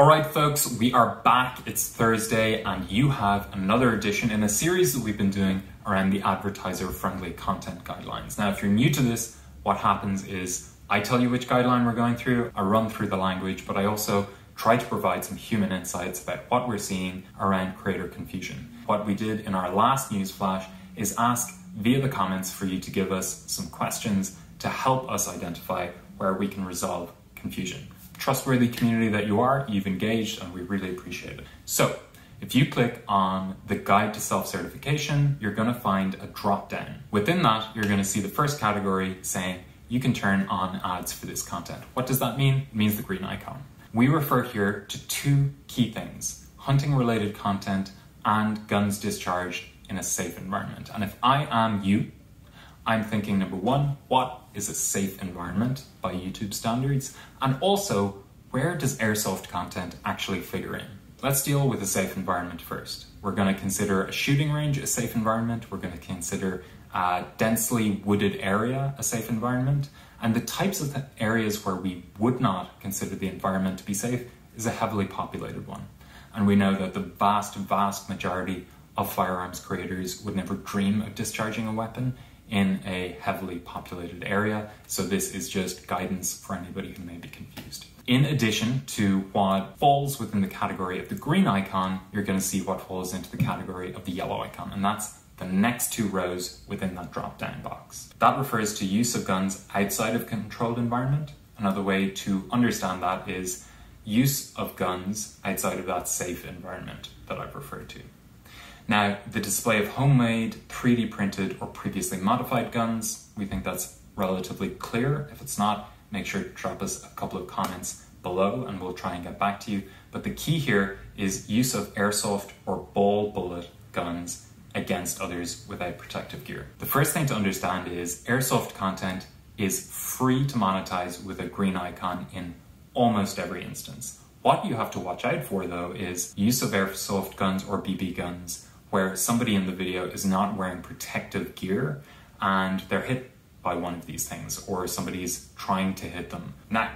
All right, folks, we are back. It's Thursday, and you have another edition in a series that we've been doing around the advertiser friendly content guidelines. Now, if you're new to this, what happens is I tell you which guideline we're going through, I run through the language, but I also try to provide some human insights about what we're seeing around creator confusion. What we did in our last news flash is ask via the comments for you to give us some questions to help us identify where we can resolve confusion. Trustworthy community that you are, you've engaged, and we really appreciate it. So, if you click on the guide to self certification, you're going to find a drop down. Within that, you're going to see the first category saying you can turn on ads for this content. What does that mean? It means the green icon. We refer here to two key things hunting related content and guns discharged in a safe environment. And if I am you, I'm thinking number one, what is a safe environment by YouTube standards? And also, where does airsoft content actually figure in? Let's deal with a safe environment first. We're going to consider a shooting range a safe environment. We're going to consider a densely wooded area a safe environment. And the types of areas where we would not consider the environment to be safe is a heavily populated one. And we know that the vast, vast majority of firearms creators would never dream of discharging a weapon in a heavily populated area. So this is just guidance for anybody who may be confused. In addition to what falls within the category of the green icon, you're going to see what falls into the category of the yellow icon, and that's the next two rows within that drop down box. That refers to use of guns outside of controlled environment. Another way to understand that is use of guns outside of that safe environment that I've referred to. Now, the display of homemade, 3D printed, or previously modified guns, we think that's relatively clear. If it's not, make sure to drop us a couple of comments below and we'll try and get back to you. But the key here is use of airsoft or ball bullet guns against others without protective gear. The first thing to understand is airsoft content is free to monetize with a green icon in almost every instance. What you have to watch out for though is use of airsoft guns or BB guns where somebody in the video is not wearing protective gear and they're hit by one of these things or somebody's trying to hit them. Now,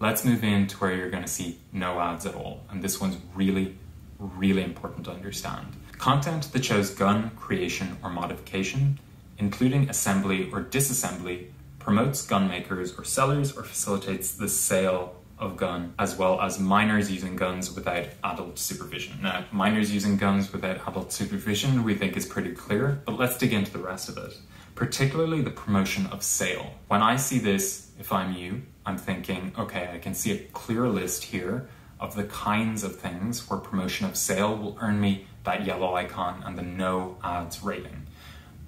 let's move into where you're going to see no ads at all. And this one's really, really important to understand. Content that shows gun creation or modification, including assembly or disassembly, promotes gun makers or sellers or facilitates the sale of gun, as well as minors using guns without adult supervision. Now, minors using guns without adult supervision we think is pretty clear, but let's dig into the rest of it. Particularly the promotion of sale. When I see this, if I'm you, I'm thinking, okay, I can see a clear list here of the kinds of things where promotion of sale will earn me that yellow icon and the no ads rating.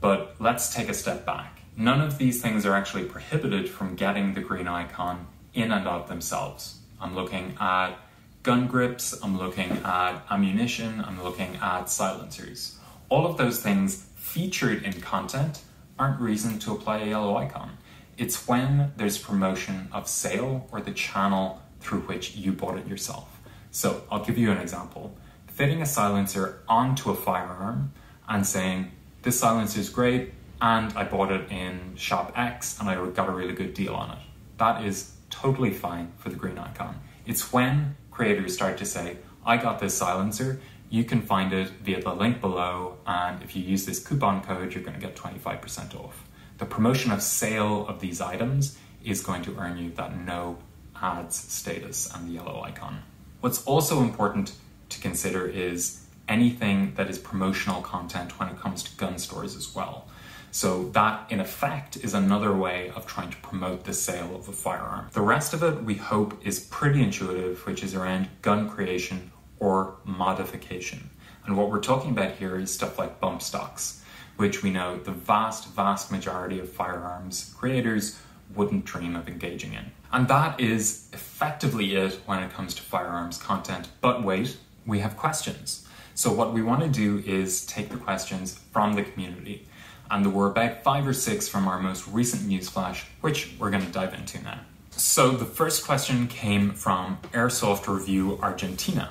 But let's take a step back. None of these things are actually prohibited from getting the green icon in and of themselves. I'm looking at gun grips, I'm looking at ammunition, I'm looking at silencers. All of those things featured in content aren't reason to apply a yellow icon. It's when there's promotion of sale or the channel through which you bought it yourself. So I'll give you an example. Fitting a silencer onto a firearm and saying, this silencer is great and I bought it in shop X and I got a really good deal on it. That is totally fine for the green icon. It's when creators start to say, I got this silencer, you can find it via the link below, and if you use this coupon code, you're going to get 25% off. The promotion of sale of these items is going to earn you that no ads status and the yellow icon. What's also important to consider is anything that is promotional content when it comes to gun stores as well. So that, in effect, is another way of trying to promote the sale of a firearm. The rest of it, we hope, is pretty intuitive, which is around gun creation or modification. And what we're talking about here is stuff like bump stocks, which we know the vast, vast majority of firearms creators wouldn't dream of engaging in. And that is effectively it when it comes to firearms content. But wait, we have questions. So, what we want to do is take the questions from the community and there were about five or six from our most recent newsflash, which we're going to dive into now. So the first question came from Airsoft Review Argentina.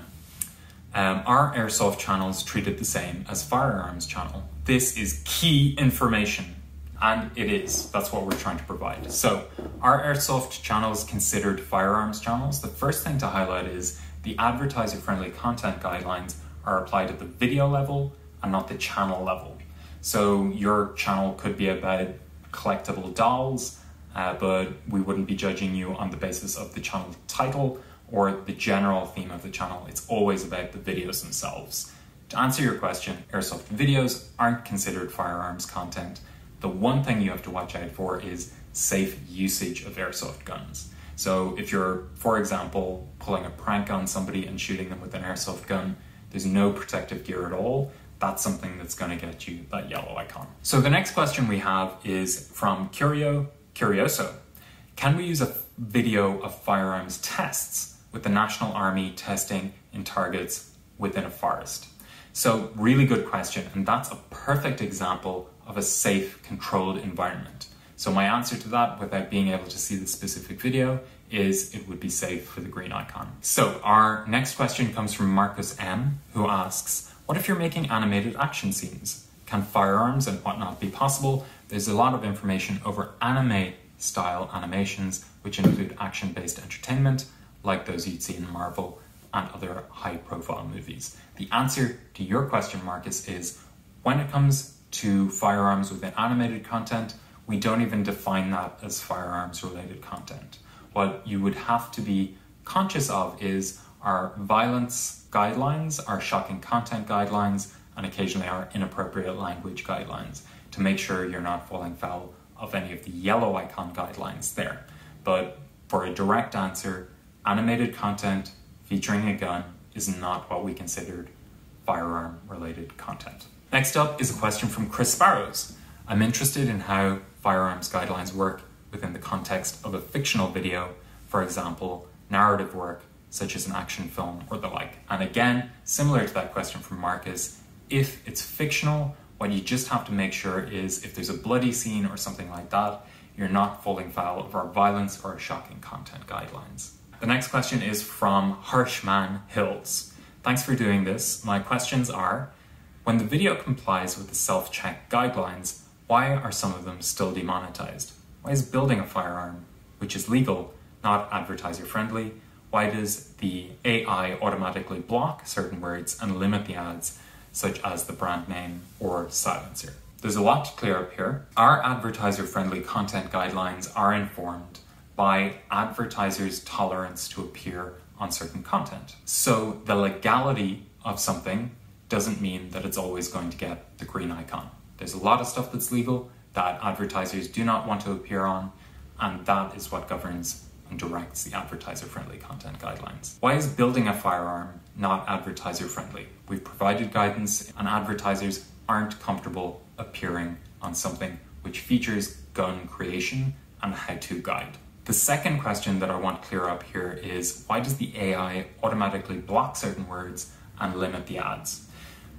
Um, are airsoft channels treated the same as firearms channel? This is key information, and it is. That's what we're trying to provide. So, are airsoft channels considered firearms channels? The first thing to highlight is The advertiser friendly content guidelines are applied at the video level and not the channel level. So your channel could be about collectible dolls, uh, but we wouldn't be judging you on the basis of the channel title or the general theme of the channel. It's always about the videos themselves. To answer your question, airsoft videos aren't considered firearms content. The one thing you have to watch out for is safe usage of airsoft guns. So if you're, for example, pulling a prank on somebody and shooting them with an airsoft gun, there's no protective gear at all. That's something that's going to get you that yellow icon. So the next question we have is from Curio Curioso. Can we use a video of firearms tests with the National Army testing in targets within a forest? So, really good question, and that's a perfect example of a safe, controlled environment. So, my answer to that, without being able to see the specific video, is it would be safe for the green icon. So, our next question comes from Marcus M, who asks What if you're making animated action scenes? Can firearms and whatnot be possible? There's a lot of information over anime style animations, which include action based entertainment, like those you'd see in Marvel and other high profile movies? The answer to your question, Marcus, is when it comes to firearms within animated content, we don't even define that as firearms related content. What you would have to be conscious of is our violence guidelines, our shocking content guidelines, and occasionally our inappropriate language guidelines to make sure you're not falling foul of any of the yellow icon guidelines there. But for a direct answer, animated content featuring a gun is not what we considered firearm related content. Next up is a question from Chris Sparrows. I'm interested in how firearms guidelines work within the context of a fictional video, for example, narrative work such as an action film or the like. And again, similar to that question from Marcus, if it's fictional, what you just have to make sure is if there's a bloody scene or something like that, you're not falling foul of our violence or shocking content guidelines. The next question is from Harshman Hills. Thanks for doing this. My questions are When the video complies with the self check guidelines, why are some of them still demonetized? Why is building a firearm, which is legal, not advertiser friendly? Why does the AI automatically block certain words and limit the ads, such as the brand name or silencer? There's a lot to clear up here. Our advertiser friendly content guidelines are informed by advertisers' tolerance to appear on certain content. So the legality of something doesn't mean that it's always going to get the green icon. There's a lot of stuff that's legal that advertisers do not want to appear on, and that is what governs and directs the advertiser friendly content guidelines. Why is building a firearm not advertiser friendly? We've provided guidance, and advertisers aren't comfortable appearing on something which features gun creation and how to guide. The second question that I want to clear up here is why does the AI automatically block certain words and limit the ads?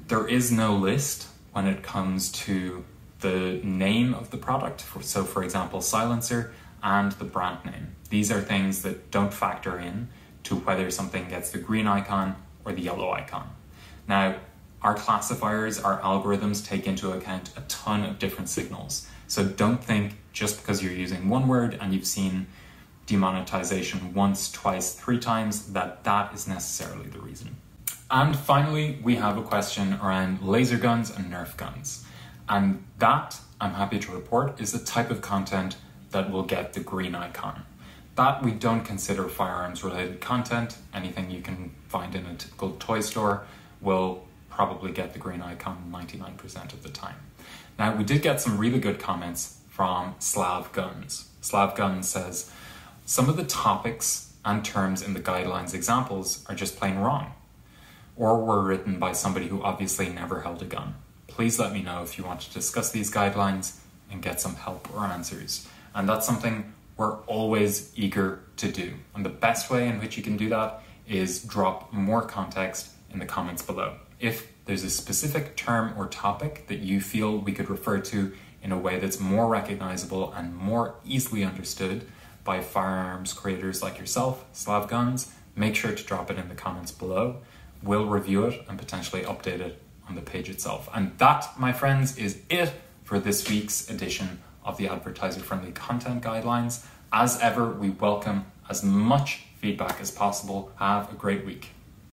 There is no list when it comes to the name of the product. So, for example, silencer and the brand name. These are things that don't factor in to whether something gets the green icon or the yellow icon. Now, our classifiers, our algorithms take into account a ton of different signals. So don't think just because you're using one word and you've seen demonetization once, twice, three times, that that is necessarily the reason. And finally, we have a question around laser guns and Nerf guns. And that, I'm happy to report, is the type of content that will get the green icon. That we don't consider firearms related content. Anything you can find in a typical toy store will probably get the green icon 99% of the time. Now, we did get some really good comments from Slav Guns. Slav Guns says, some of the topics and terms in the guidelines examples are just plain wrong, or were written by somebody who obviously never held a gun. Please let me know if you want to discuss these guidelines and get some help or answers. And that's something we're always eager to do. And the best way in which you can do that is drop more context in the comments below. If there's a specific term or topic that you feel we could refer to in a way that's more recognizable and more easily understood by firearms creators like yourself, Slav Guns, make sure to drop it in the comments below. We'll review it and potentially update it on the page itself. And that, my friends, is it for this week's edition of the advertiser friendly content guidelines. As ever, we welcome as much feedback as possible. Have a great week.